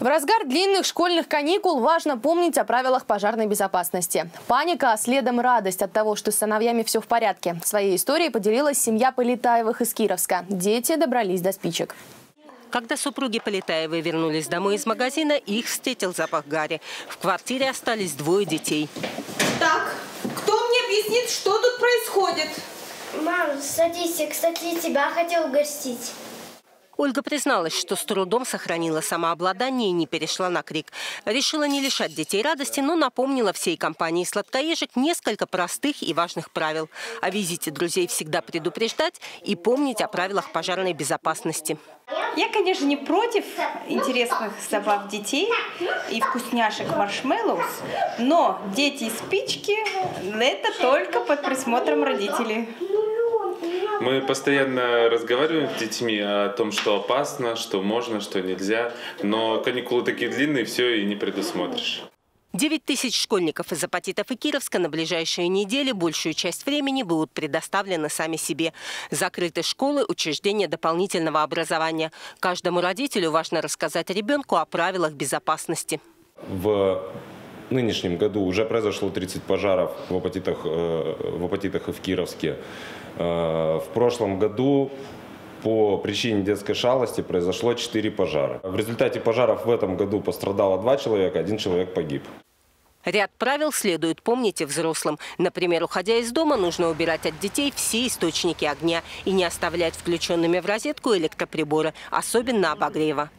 В разгар длинных школьных каникул важно помнить о правилах пожарной безопасности. Паника, а следом радость от того, что с сыновьями все в порядке. Своей историей поделилась семья Полетаевых из Кировска. Дети добрались до спичек. Когда супруги Полетаевы вернулись домой из магазина, их встретил запах гари. В квартире остались двое детей. Так, кто мне объяснит, что тут происходит? Мам, садись, я, кстати, тебя хотел угостить. Ольга призналась, что с трудом сохранила самообладание и не перешла на крик. Решила не лишать детей радости, но напомнила всей компании сладкоежек несколько простых и важных правил. О визите друзей всегда предупреждать и помнить о правилах пожарной безопасности. Я, конечно, не против интересных забав детей и вкусняшек маршмеллоус, но дети и спички – это только под присмотром родителей. Мы постоянно разговариваем с детьми о том, что опасно, что можно, что нельзя. Но каникулы такие длинные, все и не предусмотришь. 9 тысяч школьников из Апатитов и Кировска на ближайшие недели большую часть времени будут предоставлены сами себе. Закрыты школы, учреждения дополнительного образования. Каждому родителю важно рассказать ребенку о правилах безопасности. В нынешнем году уже произошло 30 пожаров в апатитах, э, в апатитах и в Кировске. Э, в прошлом году по причине детской шалости произошло 4 пожара. В результате пожаров в этом году пострадало 2 человека, один человек погиб. Ряд правил следует помнить и взрослым. Например, уходя из дома, нужно убирать от детей все источники огня и не оставлять включенными в розетку электроприборы, особенно обогрева.